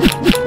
you